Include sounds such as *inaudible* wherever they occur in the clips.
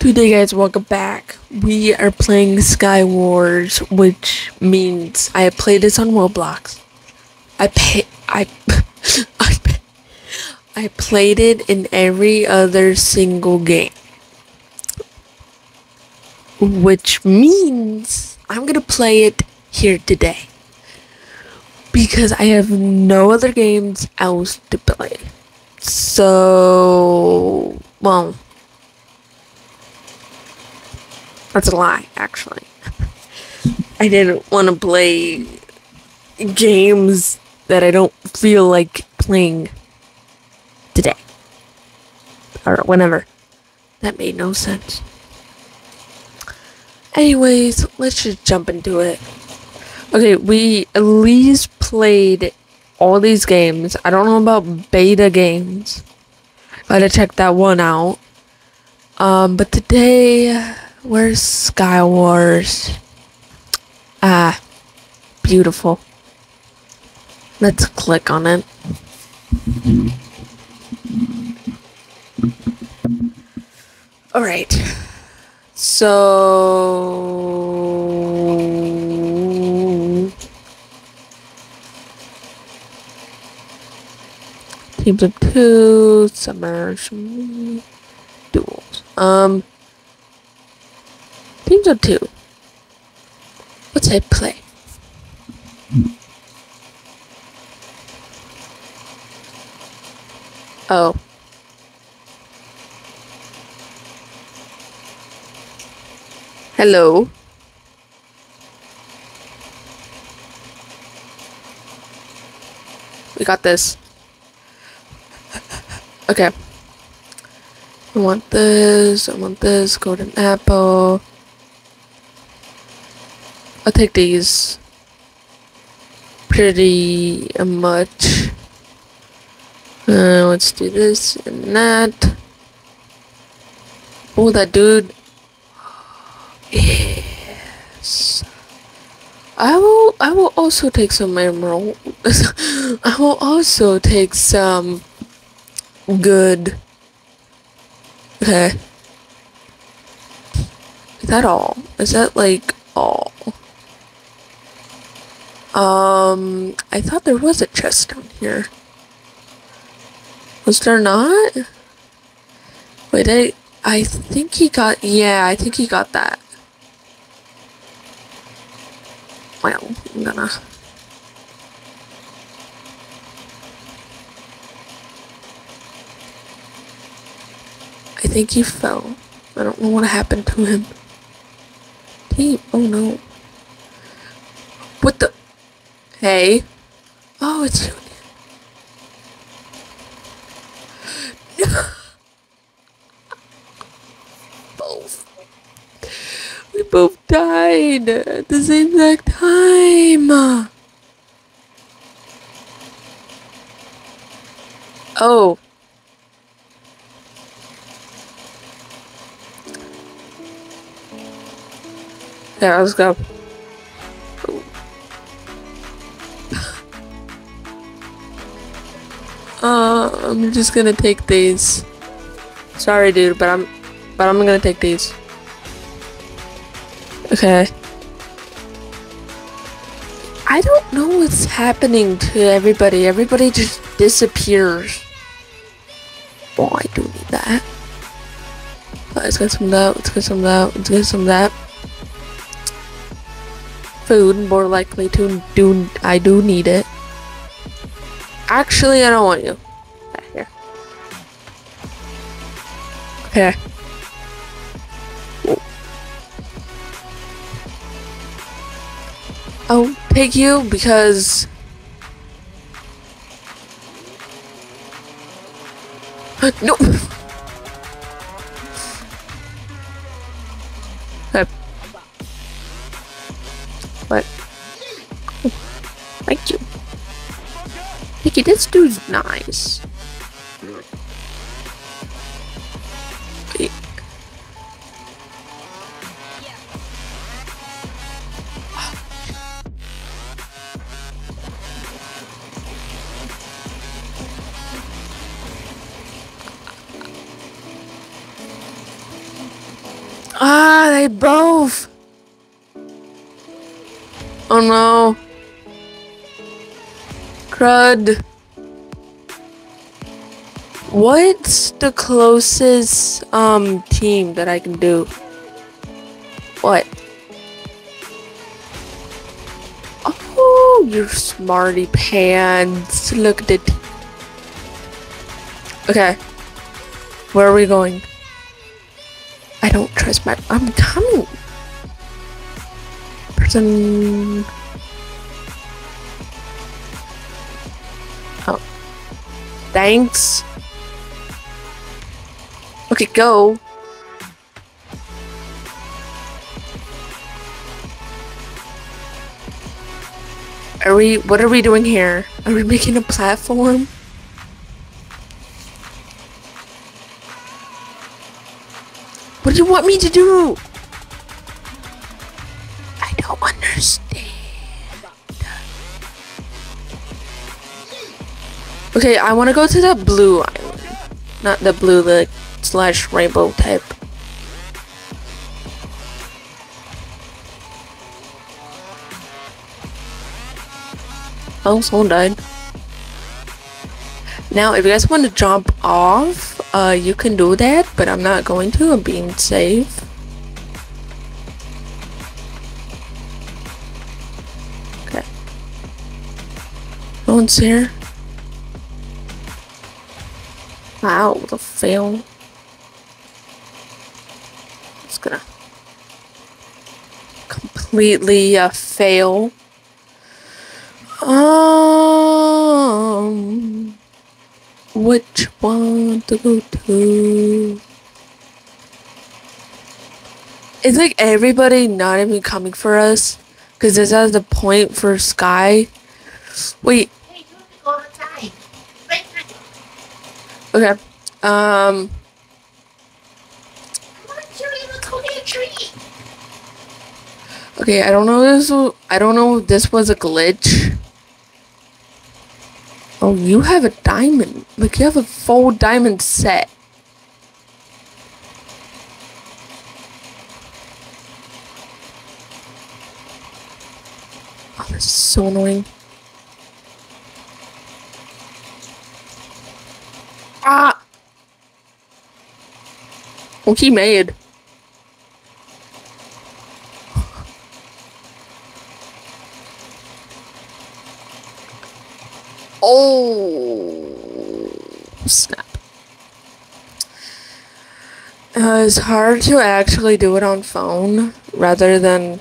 Today guys, welcome back. We are playing Sky Wars, which means I have played this on Roblox. I pay I *laughs* I pay, I played it in every other single game. Which means I'm gonna play it here today. Because I have no other games else to play. So well That's a lie, actually. I didn't want to play games that I don't feel like playing today. Or whenever. That made no sense. Anyways, let's just jump into it. Okay, we at least played all these games. I don't know about beta games. Gotta check that one out. Um, but today Where's Sky Wars? Ah, beautiful. Let's click on it. Alright. So... Teams of two, submersion, duels. Um... Teams of two. Let's play. Oh. Hello. We got this. Okay. I want this, I want this, golden apple. I'll take these pretty much. Uh, let's do this and that. Oh, that dude. Yes. I will. I will also take some emerald. *laughs* I will also take some good. Okay. Is that all? Is that like all? Um, I thought there was a chest down here. Was there not? Wait, I, I think he got, yeah, I think he got that. Well, I'm gonna... I think he fell. I don't know what happened to him. He, oh no. What the? Hey. Oh, it's No. *laughs* both. We both died at the same exact time. Oh. There, let's go. Uh, I'm just gonna take these. Sorry, dude, but I'm, but I'm gonna take these. Okay. I don't know what's happening to everybody. Everybody just disappears. Oh, I do need that. Let's get some that. Let's get some that. Let's get some that. Food, more likely to do. I do need it. Actually, I don't want you. Here. Okay. I'll take you because... *gasps* no! Okay, this dude's nice. Ah, they both. Oh no. Crud. What's the closest um team that I can do? What? Oh, you smarty pants. Look at it. Okay. Where are we going? I don't trust my. I'm coming. Person. Oh. Thanks. Okay, go. Are we, what are we doing here? Are we making a platform? What do you want me to do? I don't understand. Okay, I want to go to the blue island. Not the blue, the slash rainbow type. Oh, someone died. Now, if you guys want to jump off, uh, you can do that, but I'm not going to. I'm being safe. Okay. No one's here. Wow, the fail. It's gonna completely uh, fail. Um, which one to go to? It's like everybody not even coming for us, because this is the point for Sky. Wait, Okay. you have to go outside. Right now. okay. Um, I want you to go to a tree. Okay. I don't know. This. wa- I don't know if this was a glitch. Oh, you have a diamond. Like you have a full diamond set. Oh, this is so annoying. Ah! Oh, he made. Oh, snap. Uh, it's hard to actually do it on phone rather than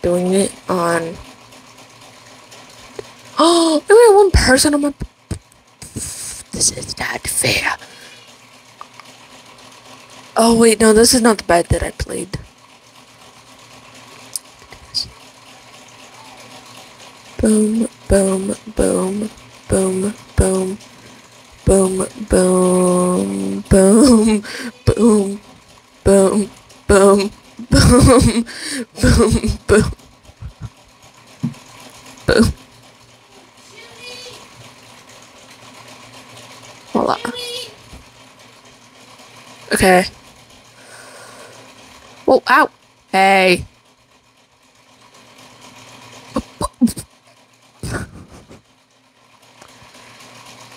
doing it on. *gasps* Oh, only one person on my. This is not fair. Oh wait, no, this is not the bed that I played. Boom, boom, boom, boom, boom, boom, boom, boom, boom, boom, boom, boom, boom, boom, boom. Voila. Okay. Whoa, ow. Hey.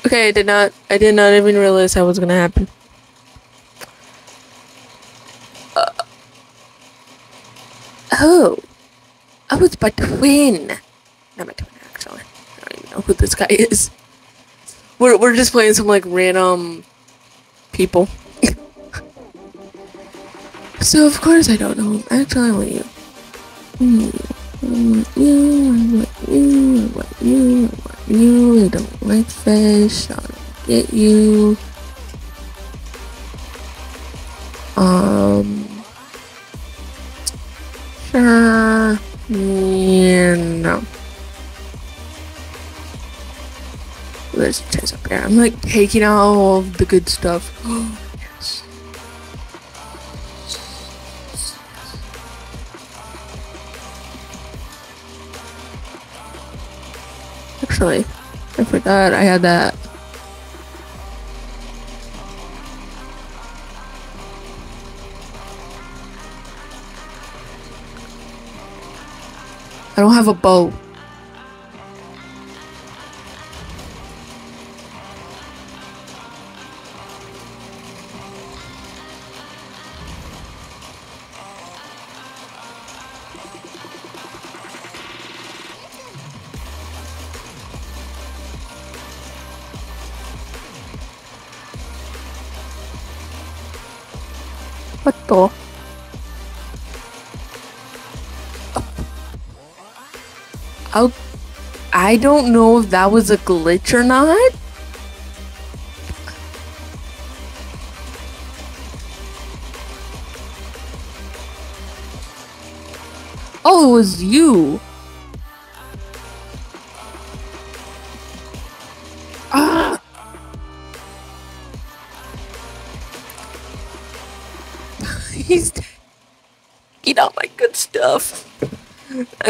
Okay, I did not I did not even realize that was gonna happen. Uh, oh. Oh, it's my twin. Not my twin actually. I don't even know who this guy is. We're we're just playing some like random people. *laughs* so of course I don't know him. Actually I want you. Hmm. I want you, I want you, I want you, I want you. I don't like fish. I'll get you. Um. Sure. Yeah, no. There's a chest up here. I'm like taking out all the good stuff. *gasps* I had that. I don't have a bow. I I don't know if that was a glitch or not. Oh, it was you.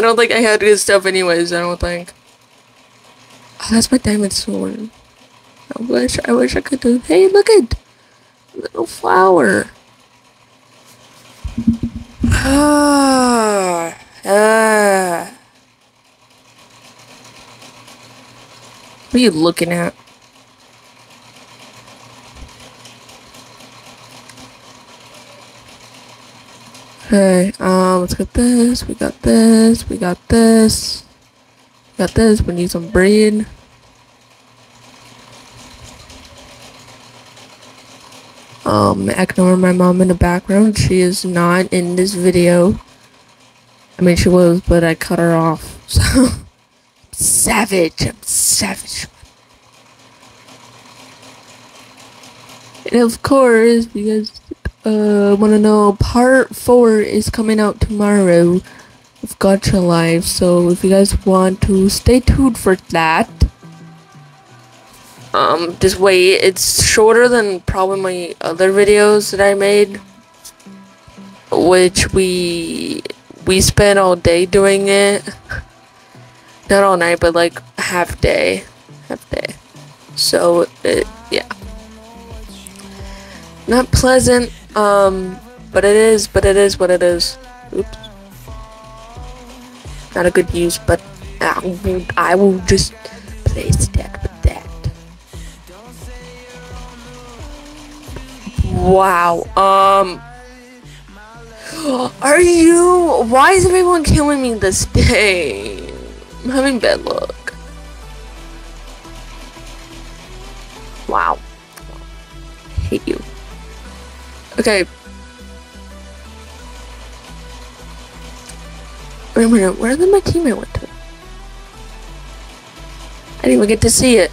Don't think I had good stuff anyways, I don't think. Oh, that's my diamond sword. I wish I wish I could do hey look at little flower. Ah, *sighs* ah. What are you looking at? Okay, um, let's get this. We got this. We got this. We got this. We need some bread. Um, ignore my mom in the background. She is not in this video. I mean, she was, but I cut her off. *laughs* So, savage. I'm savage. And of course, because uh want to know part four is coming out tomorrow of Gacha Life. So if you guys want to stay tuned for that. Um, just wait. It's shorter than probably my other videos that I made, which we we spent all day doing it. *laughs* Not all night, but like half day, half day. So it, yeah not pleasant um but it is but it is what it is. Oops. Not a good use but i will, I will just place that with that. Wow um *gasps* are you why is everyone killing me this day? I'm having bad luck. Wow. Hate you Okay. Wait a minute, where did my teammate went to? I didn't even get to see it.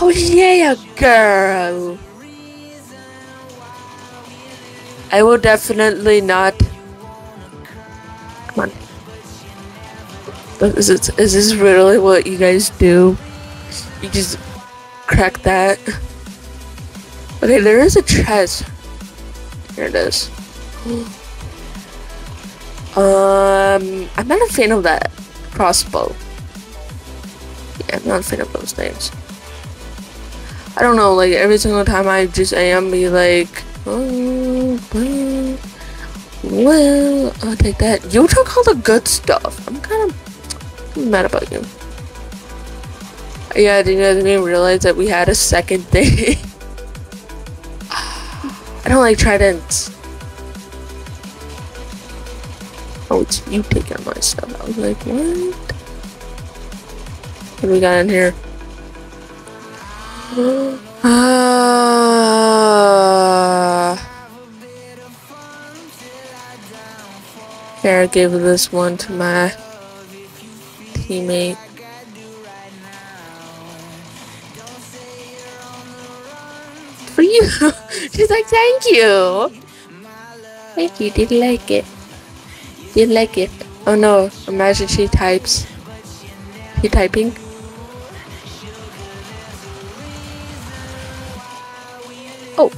Oh yeah, girl. I will definitely not. Come on. Is, this really what you guys do? You just crack that. Okay, there is a chest. Here it is. Um, I'm not a fan of that crossbow. Yeah, I'm not a fan of those things. I don't know, like every single time I just am be like, oh, well, well, I'll take that. You took all the good stuff. I'm kind of mad about you. Yeah, did you guys even realize that we had a second *laughs* thing? I don't like tridents. Oh, it's you taking my stuff. I was like, what? What do we got in here? *gasps* Ah. Here, I gave this one to my teammate. For you. *laughs* She's like, thank you. Thank you. Did you like it? Did you like it? Oh no, imagine she types. She typing? Oh.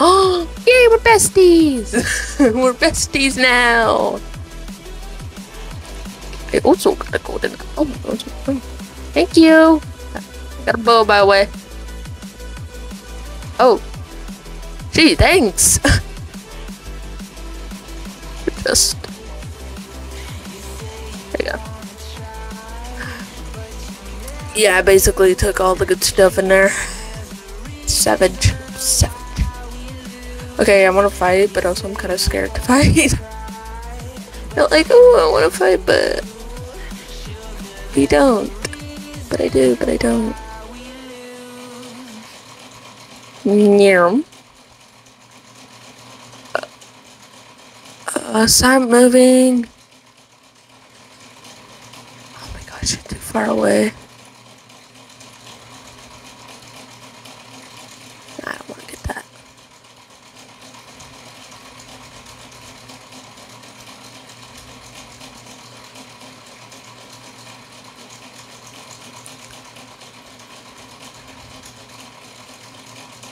Oh, *gasps* yay, we're besties! *laughs* we're besties now! I also got a golden. Oh, oh, thank you! I got a bow, by the way. Oh, Gee, thanks. *laughs* Just. There you go. Yeah, I basically took all the good stuff in there. Savage. Savage. Okay, I want to fight, but also I'm kind of scared to *laughs* fight. Not like, oh, I want to fight, but you don't. But I do, but I don't. Yeah. Uh, stop moving. Oh my gosh, you're too far away. I don't want to get that.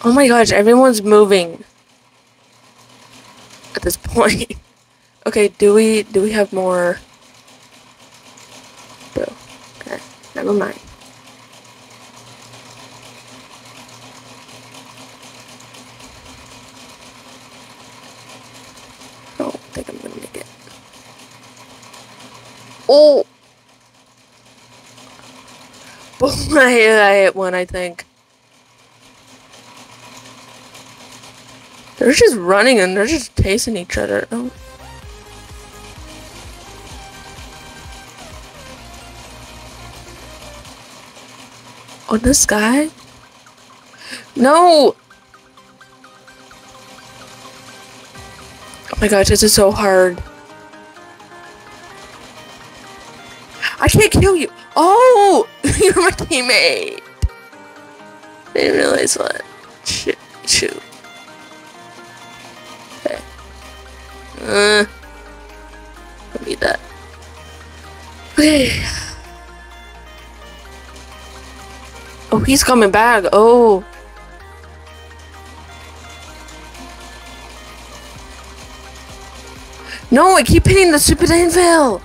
Oh my gosh, everyone's moving. At this point. *laughs* Okay, do we do we have more Bro. Okay, never mind. Don't think I'm gonna make it. Oh! *laughs* I hit one, I think. They're just running and they're just chasing each other. Oh. oh On the sky? No! Oh my gosh, this is so hard. I can't kill you! Oh! *laughs* You're my teammate! I didn't realize that. Shoot. Shoot. Uh. I need that. Oh, he's coming back. Oh. No, I keep hitting the stupid anvil.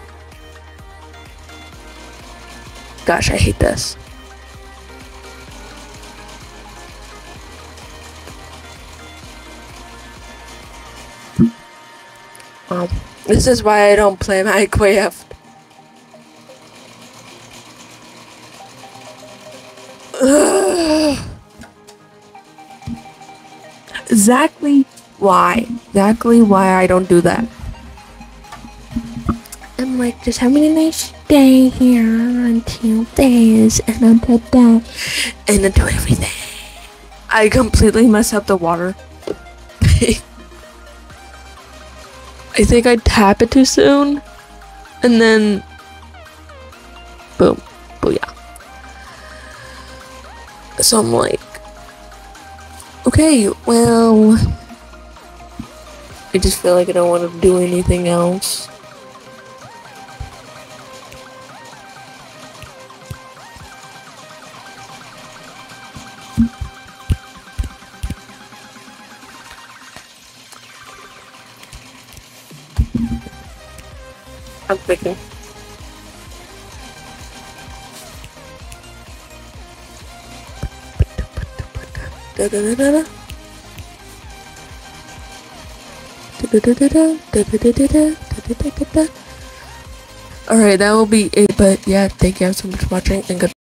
Gosh, I hate this. This is why I don't play Minecraft. *laughs* *sighs* exactly why. Exactly why I don't do that. I'm like, just having a nice day here until this and until that and until everything. I completely mess up the water. *laughs* I think I tap it too soon. And then boom. Booyah. So I'm like, okay, well, I just feel like I don't want to do anything else. Da da da da da da da. Alright, that will be it. But yeah, thank you guys so much for watching and good.